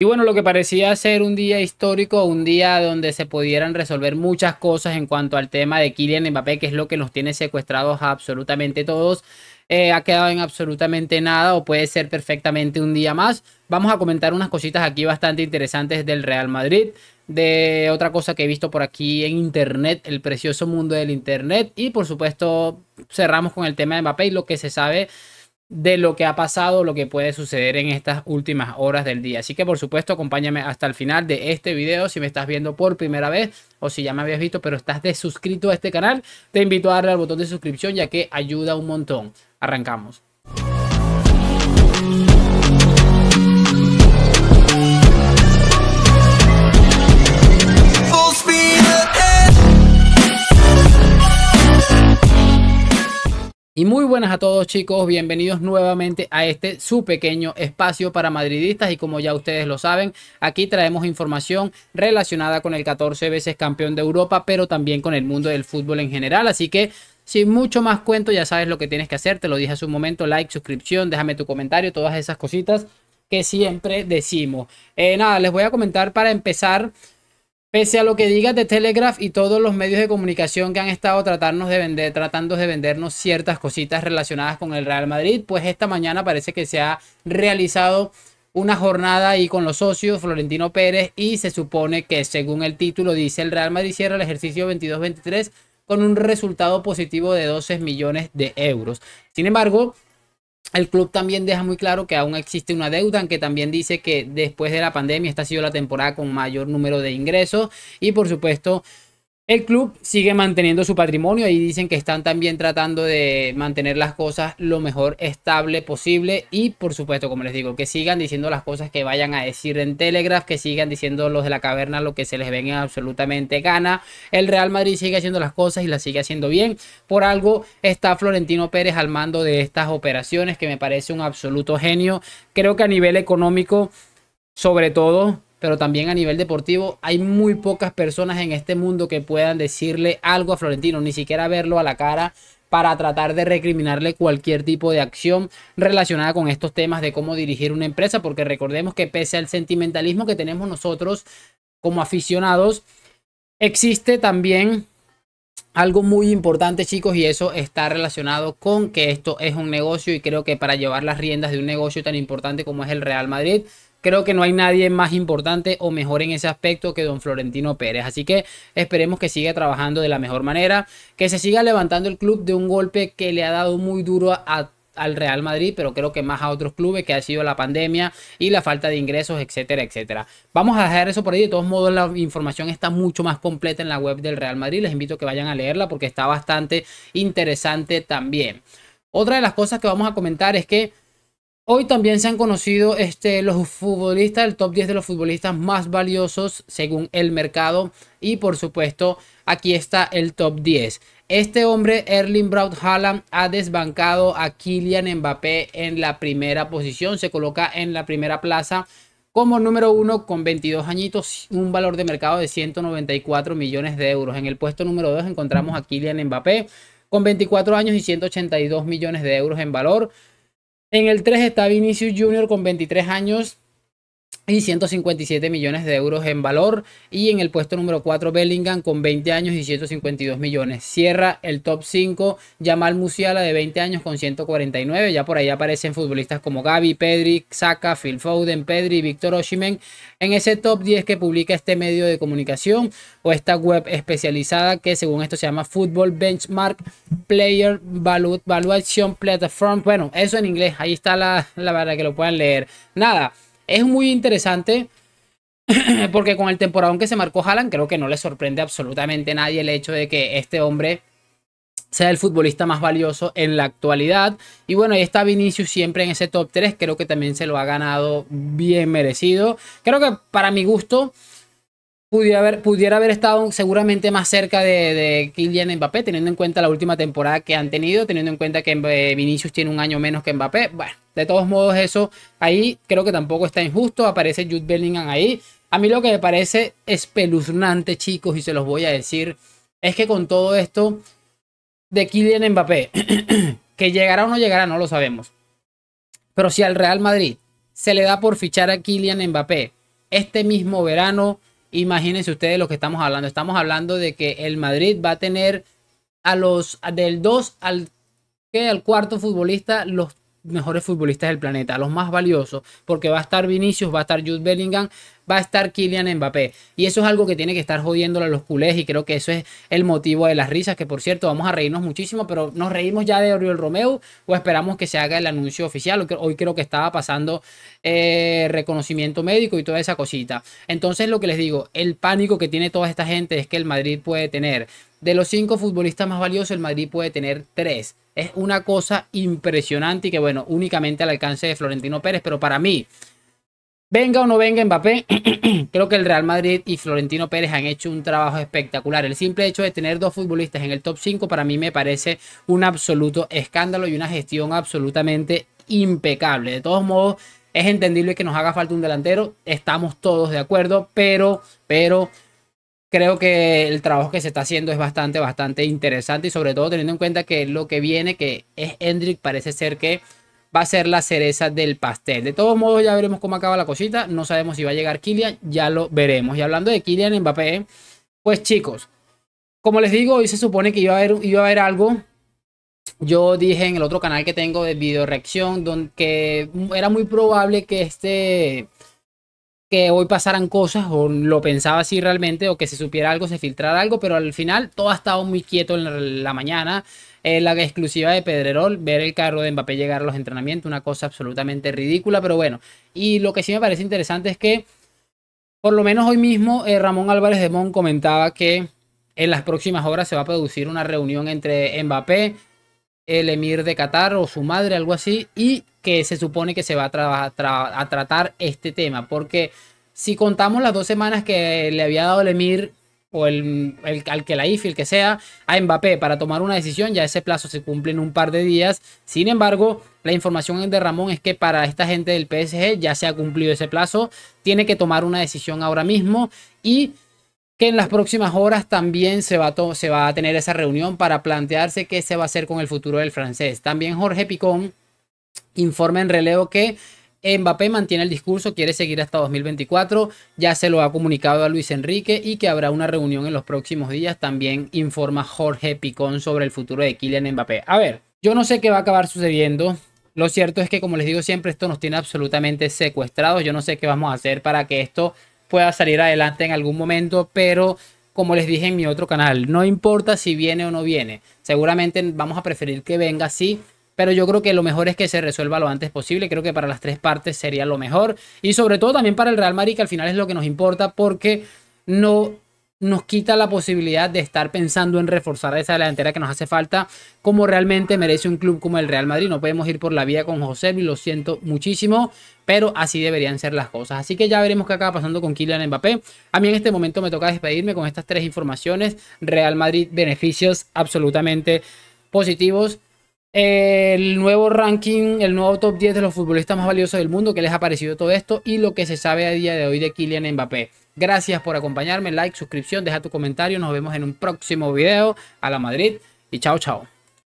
Y bueno, lo que parecía ser un día histórico, un día donde se pudieran resolver muchas cosas en cuanto al tema de Kylian Mbappé, que es lo que nos tiene secuestrados a absolutamente todos, eh, ha quedado en absolutamente nada o puede ser perfectamente un día más. Vamos a comentar unas cositas aquí bastante interesantes del Real Madrid, de otra cosa que he visto por aquí en internet, el precioso mundo del internet y por supuesto cerramos con el tema de Mbappé y lo que se sabe de lo que ha pasado, lo que puede suceder en estas últimas horas del día. Así que por supuesto acompáñame hasta el final de este video si me estás viendo por primera vez o si ya me habías visto pero estás desuscrito a este canal, te invito a darle al botón de suscripción ya que ayuda un montón. Arrancamos. Y muy buenas a todos chicos, bienvenidos nuevamente a este su pequeño espacio para madridistas. Y como ya ustedes lo saben, aquí traemos información relacionada con el 14 veces campeón de Europa, pero también con el mundo del fútbol en general, así que sin mucho más cuento ya sabes lo que tienes que hacer, te lo dije hace un momento, like, suscripción, déjame tu comentario, todas esas cositas que siempre decimos. Eh, nada, les voy a comentar para empezar Pese a lo que diga de Telegraph y todos los medios de comunicación que han estado tratarnos de vender, tratando de vendernos ciertas cositas relacionadas con el Real Madrid, pues esta mañana parece que se ha realizado una jornada ahí con los socios Florentino Pérez y se supone que según el título dice el Real Madrid cierra el ejercicio 22-23 con un resultado positivo de 12 millones de euros. Sin embargo, el club también deja muy claro que aún existe una deuda, aunque también dice que después de la pandemia esta ha sido la temporada con mayor número de ingresos y por supuesto el club sigue manteniendo su patrimonio y dicen que están también tratando de mantener las cosas lo mejor estable posible y por supuesto, como les digo, que sigan diciendo las cosas que vayan a decir en Telegraph, que sigan diciendo los de la caverna lo que se les venga absolutamente gana. El Real Madrid sigue haciendo las cosas y las sigue haciendo bien. Por algo está Florentino Pérez al mando de estas operaciones que me parece un absoluto genio. Creo que a nivel económico, sobre todo, pero también a nivel deportivo hay muy pocas personas en este mundo que puedan decirle algo a Florentino, ni siquiera verlo a la cara para tratar de recriminarle cualquier tipo de acción relacionada con estos temas de cómo dirigir una empresa, porque recordemos que pese al sentimentalismo que tenemos nosotros como aficionados, existe también algo muy importante chicos y eso está relacionado con que esto es un negocio y creo que para llevar las riendas de un negocio tan importante como es el Real Madrid Creo que no hay nadie más importante o mejor en ese aspecto que don Florentino Pérez. Así que esperemos que siga trabajando de la mejor manera, que se siga levantando el club de un golpe que le ha dado muy duro al Real Madrid, pero creo que más a otros clubes que ha sido la pandemia y la falta de ingresos, etcétera, etcétera. Vamos a dejar eso por ahí. De todos modos, la información está mucho más completa en la web del Real Madrid. Les invito a que vayan a leerla porque está bastante interesante también. Otra de las cosas que vamos a comentar es que Hoy también se han conocido este, los futbolistas, el top 10 de los futbolistas más valiosos según el mercado. Y por supuesto, aquí está el top 10. Este hombre, Erling Braut Haaland, ha desbancado a Kylian Mbappé en la primera posición. Se coloca en la primera plaza como número uno con 22 añitos, un valor de mercado de 194 millones de euros. En el puesto número 2 encontramos a Kylian Mbappé con 24 años y 182 millones de euros en valor. En el 3 está Vinicius Jr. con 23 años y 157 millones de euros en valor. Y en el puesto número 4, Bellingham con 20 años y 152 millones. Cierra el top 5, Jamal Musiala de 20 años con 149. Ya por ahí aparecen futbolistas como Gaby, Pedri, Saka, Phil Foden, Pedri, Víctor Oshimen. En ese top 10 que publica este medio de comunicación o esta web especializada que según esto se llama Football Benchmark Player Valuation Platform. Bueno, eso en inglés. Ahí está la, la verdad que lo puedan leer. Nada. Es muy interesante porque con el temporada que se marcó Haaland, creo que no le sorprende absolutamente a nadie el hecho de que este hombre sea el futbolista más valioso en la actualidad. Y bueno, ahí está Vinicius siempre en ese top 3. Creo que también se lo ha ganado bien merecido. Creo que para mi gusto pudiera haber, pudiera haber estado seguramente más cerca de, de, Kylian Mbappé, teniendo en cuenta la última temporada que han tenido, teniendo en cuenta que Vinicius tiene un año menos que Mbappé. Bueno, de todos modos, eso ahí creo que tampoco está injusto. Aparece Jude Bellingham ahí. A mí lo que me parece espeluznante, chicos, y se los voy a decir, es que con todo esto de Kylian Mbappé, que llegará o no llegará, no lo sabemos. Pero si al Real Madrid se le da por fichar a Kylian Mbappé este mismo verano, imagínense ustedes lo que estamos hablando. Estamos hablando de que el Madrid va a tener a los del 2 al, al cuarto futbolista los mejores futbolistas del planeta, los más valiosos, porque va a estar Vinicius, va a estar Jude Bellingham, va a estar Kylian Mbappé. Y eso es algo que tiene que estar jodiéndole a los culés y creo que eso es el motivo de las risas, que por cierto vamos a reírnos muchísimo, pero nos reímos ya de Oriol Romeo o esperamos que se haga el anuncio oficial. Hoy creo que estaba pasando eh, reconocimiento médico y toda esa cosita. Entonces lo que les digo, el pánico que tiene toda esta gente es que el Madrid puede tener, de los cinco futbolistas más valiosos, el Madrid puede tener tres. Es una cosa impresionante y que bueno, únicamente al alcance de Florentino Pérez, pero para mí Venga o no venga Mbappé, creo que el Real Madrid y Florentino Pérez han hecho un trabajo espectacular. El simple hecho de tener dos futbolistas en el top 5 para mí me parece un absoluto escándalo y una gestión absolutamente impecable. De todos modos, es entendible que nos haga falta un delantero, estamos todos de acuerdo, pero, pero creo que el trabajo que se está haciendo es bastante, bastante interesante y sobre todo teniendo en cuenta que lo que viene, que es Hendrik, parece ser que va a ser la cereza del pastel. De todos modos, ya veremos cómo acaba la cosita. No sabemos si va a llegar Kylian, ya lo veremos. Y hablando de Kylian Mbappé, pues chicos, como les digo, hoy se supone que iba a haber, iba a haber algo. Yo dije en el otro canal que tengo de video reacción, donde era muy probable que este que hoy pasaran cosas, o lo pensaba así realmente, o que se supiera algo, se filtrara algo, pero al final todo ha estado muy quieto en la mañana. Eh, la exclusiva de Pedrerol, ver el carro de Mbappé llegar a los entrenamientos, una cosa absolutamente ridícula, pero bueno. Y lo que sí me parece interesante es que, por lo menos hoy mismo, eh, Ramón Álvarez de Mon comentaba que en las próximas horas se va a producir una reunión entre Mbappé, el emir de Qatar o su madre, algo así, y que se supone que se va a, tratar este tema, porque si contamos las dos semanas que le había dado el emir o el, el, al que la IFI, el que sea, a Mbappé para tomar una decisión. Ya ese plazo se cumple en un par de días. Sin embargo, la información de Ramón es que para esta gente del PSG ya se ha cumplido ese plazo. Tiene que tomar una decisión ahora mismo y que en las próximas horas también se va, a tener esa reunión para plantearse qué se va a hacer con el futuro del francés. También Jorge Picón informa en relevo que Mbappé mantiene el discurso, quiere seguir hasta 2024, ya se lo ha comunicado a Luis Enrique y que habrá una reunión en los próximos días. También informa Jorge Picón sobre el futuro de Kylian Mbappé. A ver, yo no sé qué va a acabar sucediendo. Lo cierto es que, como les digo siempre, esto nos tiene absolutamente secuestrados. Yo no sé qué vamos a hacer para que esto pueda salir adelante en algún momento, pero como les dije en mi otro canal, no importa si viene o no viene. Seguramente vamos a preferir que venga así pero yo creo que lo mejor es que se resuelva lo antes posible. Creo que para las tres partes sería lo mejor. Y sobre todo también para el Real Madrid, que al final es lo que nos importa, porque no nos quita la posibilidad de estar pensando en reforzar esa delantera que nos hace falta, como realmente merece un club como el Real Madrid. No podemos ir por la vía con José, y lo siento muchísimo, pero así deberían ser las cosas. Así que ya veremos qué acaba pasando con Kylian Mbappé. A mí en este momento me toca despedirme con estas tres informaciones. Real Madrid, beneficios absolutamente positivos el nuevo ranking, el nuevo top 10 de los futbolistas más valiosos del mundo, que les ha parecido todo esto y lo que se sabe a día de hoy de Kylian Mbappé. Gracias por acompañarme, like, suscripción, deja tu comentario, nos vemos en un próximo video. A la Madrid y chao chao.